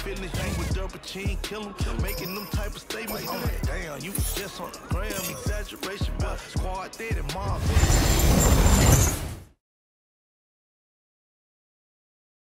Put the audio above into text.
feelings. You was there, but you ain't kill him. Making them type of statements. I'm like, damn, you was just on the gram. Exaggeration, but squad dead and mob.